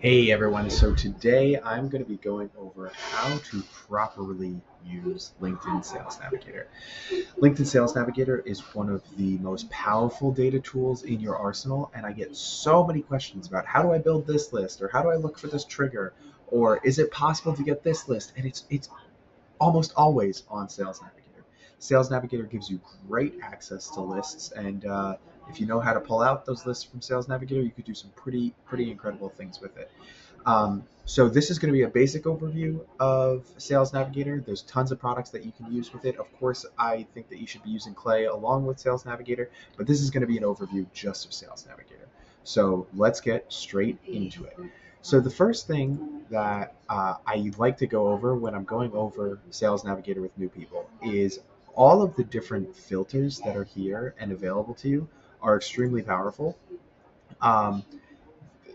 Hey everyone, so today I'm going to be going over how to properly use LinkedIn Sales Navigator. LinkedIn Sales Navigator is one of the most powerful data tools in your arsenal, and I get so many questions about how do I build this list, or how do I look for this trigger, or is it possible to get this list? And it's it's almost always on Sales Navigator. Sales Navigator gives you great access to lists, and uh, if you know how to pull out those lists from Sales Navigator, you could do some pretty pretty incredible things with it. Um, so this is going to be a basic overview of Sales Navigator. There's tons of products that you can use with it. Of course, I think that you should be using Clay along with Sales Navigator, but this is going to be an overview just of Sales Navigator. So let's get straight into it. So the first thing that uh, I like to go over when I'm going over Sales Navigator with new people is all of the different filters that are here and available to you are extremely powerful. Um,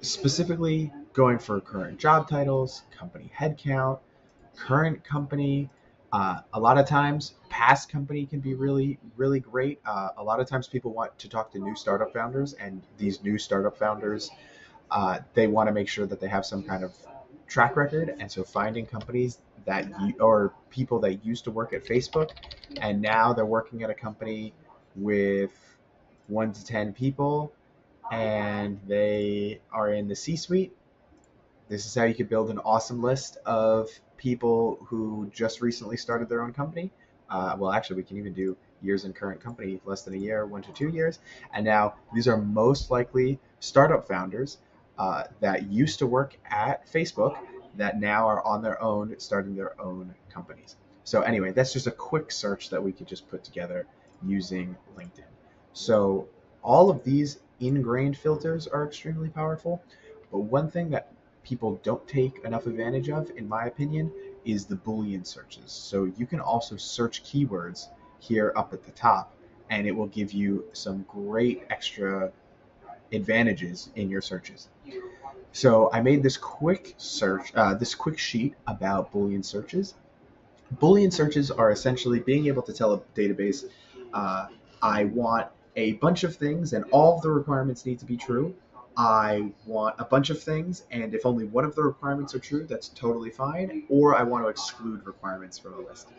specifically, going for current job titles, company headcount, current company. Uh, a lot of times, past company can be really, really great. Uh, a lot of times, people want to talk to new startup founders, and these new startup founders, uh, they want to make sure that they have some kind of track record. And so, finding companies that you, or people that used to work at Facebook, and now they're working at a company with one to 10 people and they are in the C suite. This is how you could build an awesome list of people who just recently started their own company. Uh, well, actually, we can even do years in current company, less than a year, one to two years. And now these are most likely startup founders uh, that used to work at Facebook that now are on their own, starting their own companies. So, anyway, that's just a quick search that we could just put together using LinkedIn. So all of these ingrained filters are extremely powerful. But one thing that people don't take enough advantage of, in my opinion, is the Boolean searches. So you can also search keywords here up at the top, and it will give you some great extra advantages in your searches. So I made this quick search, uh, this quick sheet about Boolean searches. Boolean searches are essentially being able to tell a database, uh, I want a bunch of things and all of the requirements need to be true. I want a bunch of things, and if only one of the requirements are true, that's totally fine. Or I want to exclude requirements from a list.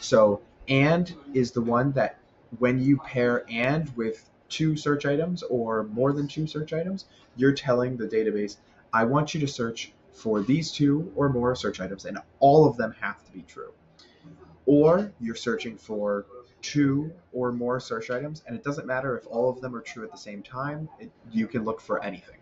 So, and is the one that when you pair and with two search items or more than two search items, you're telling the database, I want you to search for these two or more search items, and all of them have to be true. Or you're searching for two or more search items, and it doesn't matter if all of them are true at the same time, it, you can look for anything.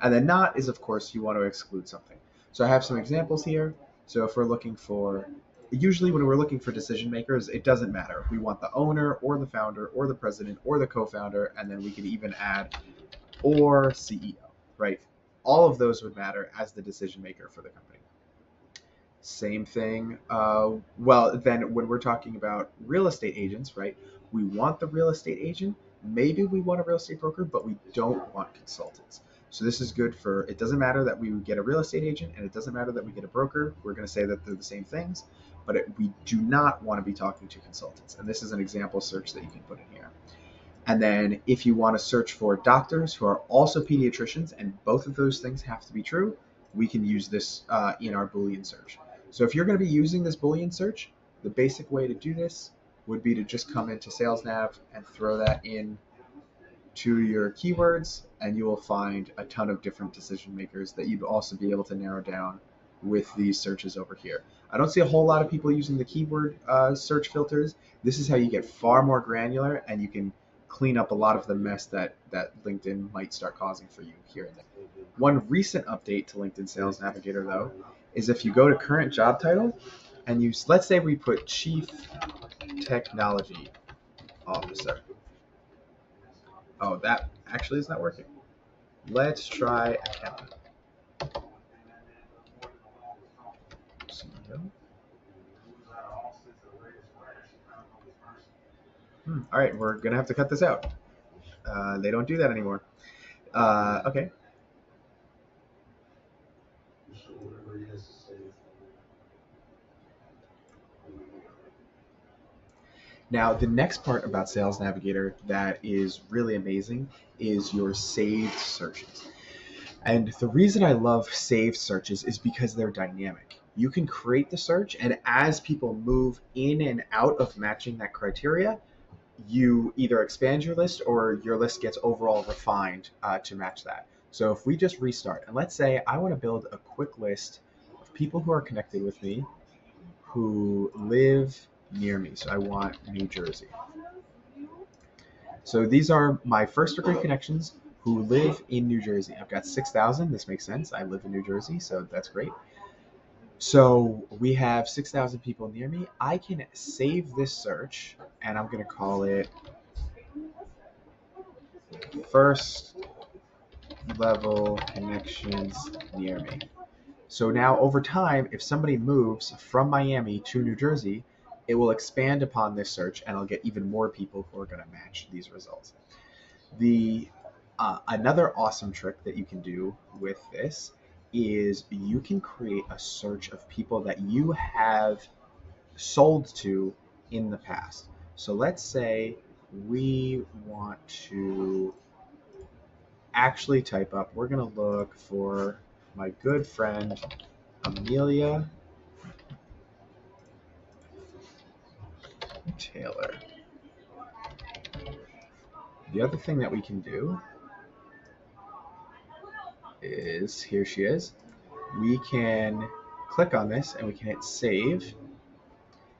And then not is, of course, you want to exclude something. So I have some examples here. So if we're looking for, usually when we're looking for decision makers, it doesn't matter. We want the owner or the founder or the president or the co-founder, and then we can even add or CEO, right? All of those would matter as the decision maker for the company. Same thing. Uh, well, then when we're talking about real estate agents, right? We want the real estate agent. Maybe we want a real estate broker, but we don't want consultants. So this is good for. It doesn't matter that we get a real estate agent, and it doesn't matter that we get a broker. We're going to say that they're the same things, but it, we do not want to be talking to consultants. And this is an example search that you can put in here. And then if you want to search for doctors who are also pediatricians, and both of those things have to be true, we can use this uh, in our Boolean search. So if you're going to be using this Boolean search, the basic way to do this would be to just come into Sales Nav and throw that in to your keywords, and you will find a ton of different decision makers that you'd also be able to narrow down with these searches over here. I don't see a whole lot of people using the keyword uh, search filters. This is how you get far more granular, and you can clean up a lot of the mess that, that LinkedIn might start causing for you here and there. One recent update to LinkedIn Sales Navigator, though, is if you go to current job title and you let's say we put chief technology officer. Oh, that actually is not working. Let's try accountant. Hmm. All right, we're gonna have to cut this out. Uh, they don't do that anymore. Uh, okay, Now, the next part about Sales Navigator that is really amazing is your saved searches. And the reason I love saved searches is because they're dynamic. You can create the search, and as people move in and out of matching that criteria, you either expand your list or your list gets overall refined uh, to match that. So if we just restart, and let's say I want to build a quick list of people who are connected with me who live near me. So I want New Jersey. So these are my first degree connections who live in New Jersey. I've got 6,000. This makes sense. I live in New Jersey, so that's great. So we have 6,000 people near me. I can save this search and I'm going to call it first level connections near me. So now over time, if somebody moves from Miami to New Jersey, it will expand upon this search and I'll get even more people who are going to match these results. The uh, another awesome trick that you can do with this is you can create a search of people that you have sold to in the past. So let's say we want to actually type up, we're going to look for my good friend Amelia Taylor. The other thing that we can do is, here she is, we can click on this and we can hit save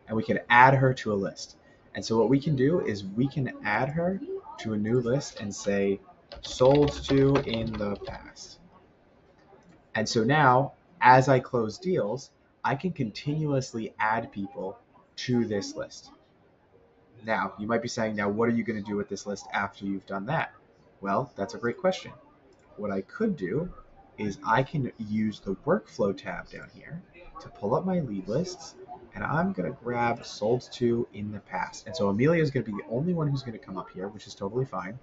and we can add her to a list. And so what we can do is we can add her to a new list and say sold to in the past. And so now, as I close deals, I can continuously add people to this list. Now, you might be saying, now what are you going to do with this list after you've done that? Well, that's a great question. What I could do is I can use the workflow tab down here to pull up my lead lists and I'm going to grab sold to in the past. And so Amelia is going to be the only one who's going to come up here, which is totally fine.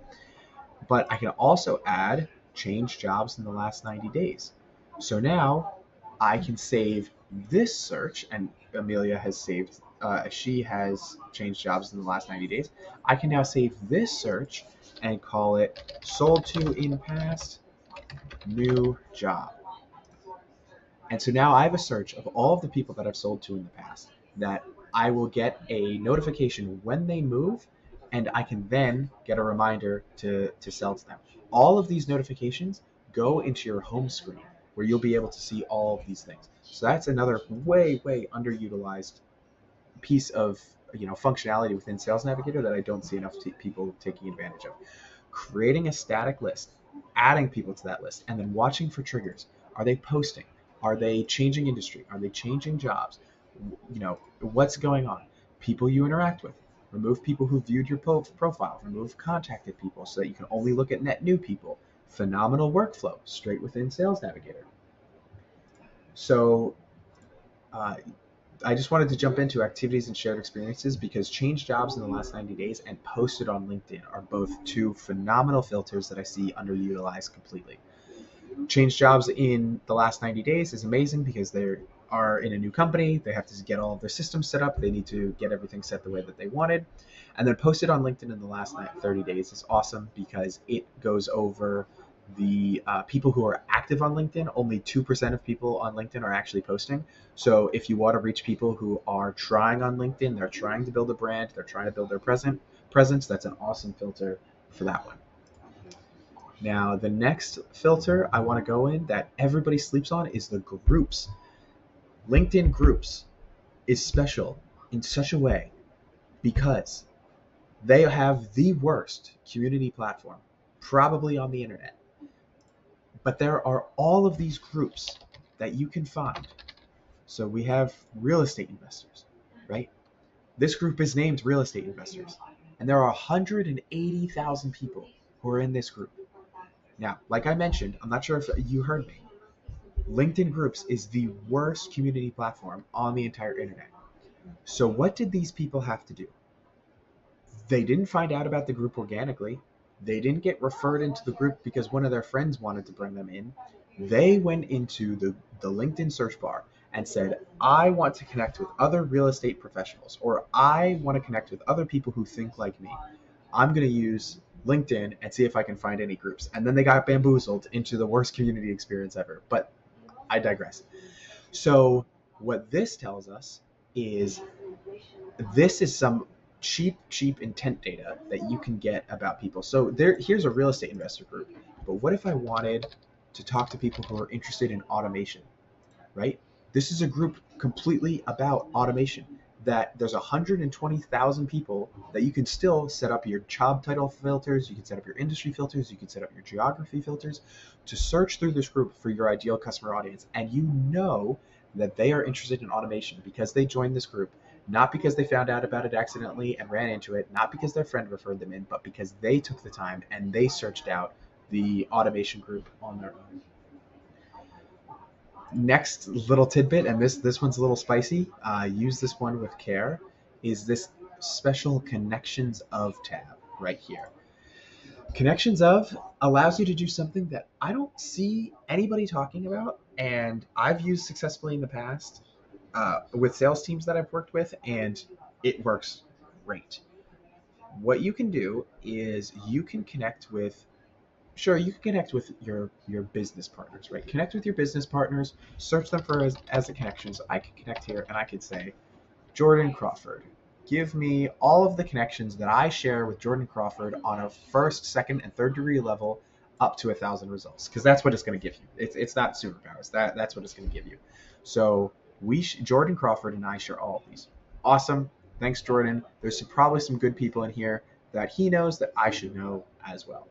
But I can also add change jobs in the last 90 days. So now I can save this search, and Amelia has saved, uh, she has changed jobs in the last 90 days. I can now save this search and call it sold to in past new job. And so now I have a search of all of the people that I've sold to in the past that I will get a notification when they move and I can then get a reminder to, to sell to them. All of these notifications go into your home screen where you'll be able to see all of these things. So that's another way, way underutilized piece of you know functionality within Sales Navigator that I don't see enough t- people taking advantage of. Creating a static list, adding people to that list, and then watching for triggers. Are they posting? Are they changing industry? Are they changing jobs? You know, what's going on? People you interact with. Remove people who viewed your profile. Remove contacted people so that you can only look at net new people. Phenomenal workflow straight within Sales Navigator. So uh, I just wanted to jump into activities and shared experiences because change jobs in the last 90 days and posted on LinkedIn are both two phenomenal filters that I see underutilized completely. Change jobs in the last 90 days is amazing because they are in a new company. They have to get all of their systems set up. They need to get everything set the way that they wanted. And then posted on LinkedIn in the last 30 days is awesome because it goes over the uh, people who are active on LinkedIn, only 2% of people on LinkedIn are actually posting. So if you want to reach people who are trying on LinkedIn, they're trying to build a brand, they're trying to build their present presence, that's an awesome filter for that one. Now, the next filter I want to go in that everybody sleeps on is the groups. LinkedIn groups is special in such a way because they have the worst community platform probably on the internet but there are all of these groups that you can find. So we have real estate investors, right? This group is named real estate investors. And there are 180,000 people who are in this group. Now, like I mentioned, I'm not sure if you heard me. LinkedIn Groups is the worst community platform on the entire internet. So, what did these people have to do? They didn't find out about the group organically. They didn't get referred into the group because one of their friends wanted to bring them in. They went into the, the LinkedIn search bar and said, I want to connect with other real estate professionals, or I want to connect with other people who think like me. I'm going to use LinkedIn and see if I can find any groups. And then they got bamboozled into the worst community experience ever. But I digress. So, what this tells us is this is some cheap, cheap intent data that you can get about people. So, there, here's a real estate investor group. But what if I wanted to talk to people who are interested in automation, right? This is a group completely about automation that there's 120,000 people that you can still set up your job title filters, you can set up your industry filters, you can set up your geography filters to search through this group for your ideal customer audience. And you know that they are interested in automation because they joined this group, not because they found out about it accidentally and ran into it, not because their friend referred them in, but because they took the time and they searched out the automation group on their own next little tidbit, and this this one's a little spicy. Uh, use this one with care. Is this special connections of tab right here? Connections of allows you to do something that I don't see anybody talking about, and I've used successfully in the past uh, with sales teams that I've worked with, and it works great. What you can do is you can connect with sure you can connect with your your business partners right? Connect with your business partners search them for as, as the connections. I could connect here and i could say jordan crawford give me all of the connections that i share with jordan crawford on a first second and third degree level up to a thousand results. Because that's what it's going to give you. It's, it's not superpowers. That that's what it's going to give you. So we jordan crawford and i share all of these. Awesome. Thanks jordan. There's probably some good people in here that he knows that i should know as well.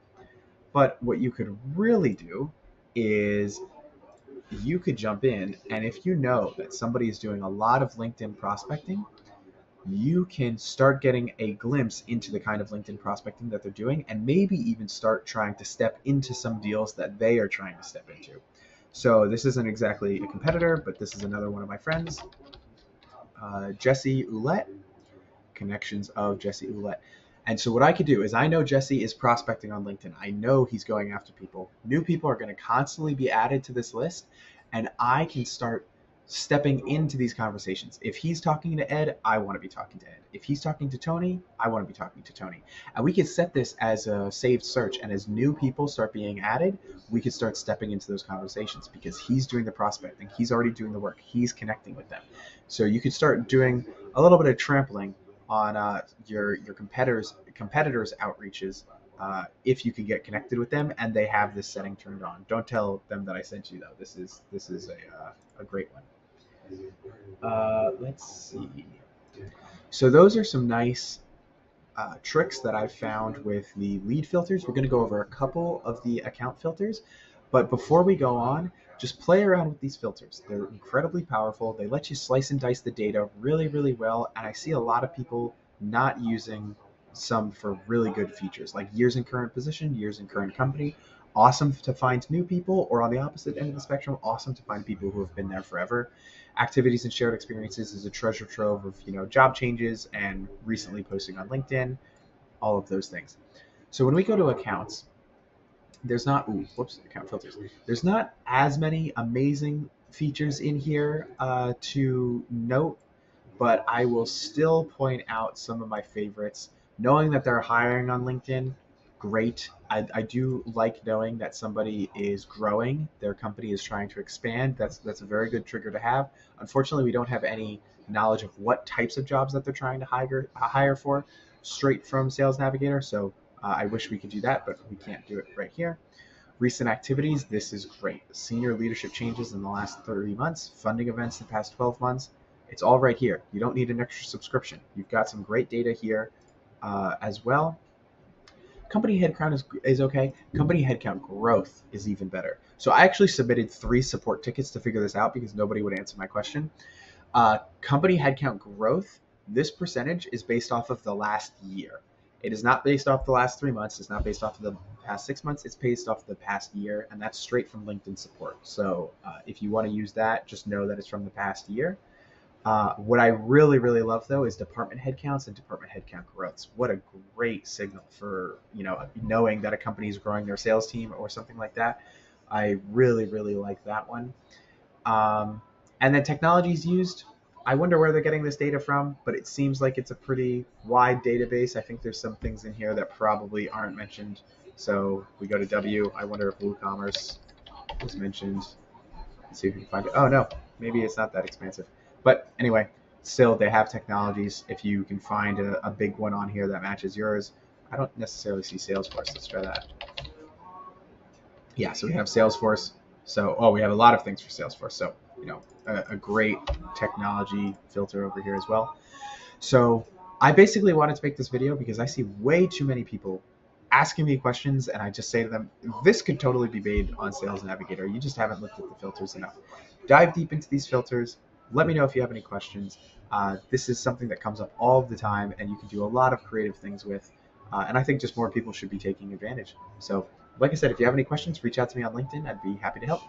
But what you could really do is you could jump in, and if you know that somebody is doing a lot of LinkedIn prospecting, you can start getting a glimpse into the kind of LinkedIn prospecting that they're doing, and maybe even start trying to step into some deals that they are trying to step into. So this isn't exactly a competitor, but this is another one of my friends, uh, Jesse Ouellette, connections of Jesse Ouellette. And so what I could do is I know Jesse is prospecting on LinkedIn. I know he's going after people. New people are going to constantly be added to this list and I can start stepping into these conversations. If he's talking to Ed, I want to be talking to Ed. If he's talking to Tony, I want to be talking to Tony. And we could set this as a saved search. And as new people start being added, we could start stepping into those conversations because he's doing the prospecting. He's already doing the work. He's connecting with them. So you could start doing a little bit of trampling on uh, your your competitors competitors outreaches uh, if you can get connected with them and they have this setting turned on. Don't tell them that I sent you though. This is this is a uh, a great one. Uh, let's see. So those are some nice uh, tricks that I've found with the lead filters. We're going to go over a couple of the account filters, but before we go on, just play around with these filters. They're incredibly powerful. They let you slice and dice the data really, really well. And I see a lot of people not using some for really good features like years in current position, years in current company. Awesome to find new people, or on the opposite end of the spectrum, awesome to find people who have been there forever. Activities and shared experiences is a treasure trove of you know job changes and recently posting on LinkedIn, all of those things. So when we go to accounts, there's not ooh, whoops account filters there's not as many amazing features in here uh, to note but i will still point out some of my favorites knowing that they're hiring on linkedin great I, I do like knowing that somebody is growing their company is trying to expand that's that's a very good trigger to have unfortunately we don't have any knowledge of what types of jobs that they're trying to hire hire for straight from sales navigator so uh, I wish we could do that, but we can't do it right here. Recent activities, this is great. Senior leadership changes in the last 30 months, funding events in the past 12 months. It's all right here. You don't need an extra subscription. You've got some great data here uh, as well. Company headcount is, is okay. Company headcount growth is even better. So I actually submitted three support tickets to figure this out because nobody would answer my question. Uh, company headcount growth, this percentage is based off of the last year. It is not based off the last three months. It's not based off of the past six months. It's based off the past year, and that's straight from LinkedIn support. So uh, if you want to use that, just know that it's from the past year. Uh, what I really, really love though is department headcounts and department headcount growths. What a great signal for you know knowing that a company is growing their sales team or something like that. I really, really like that one. Um, and then technologies used. I wonder where they're getting this data from, but it seems like it's a pretty wide database. I think there's some things in here that probably aren't mentioned. So we go to W. I wonder if WooCommerce was mentioned. Let's see if we can find it. Oh no, maybe it's not that expansive. But anyway, still they have technologies. If you can find a, a big one on here that matches yours, I don't necessarily see Salesforce. Let's try that. Yeah, so we have Salesforce. So oh, we have a lot of things for Salesforce. So you know, a, a great technology filter over here as well. So I basically wanted to make this video because I see way too many people asking me questions and I just say to them, this could totally be made on Sales Navigator. You just haven't looked at the filters enough. Dive deep into these filters. Let me know if you have any questions. Uh, this is something that comes up all the time and you can do a lot of creative things with. Uh, and I think just more people should be taking advantage. So, like I said, if you have any questions, reach out to me on LinkedIn. I'd be happy to help.